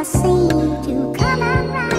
I see you come around.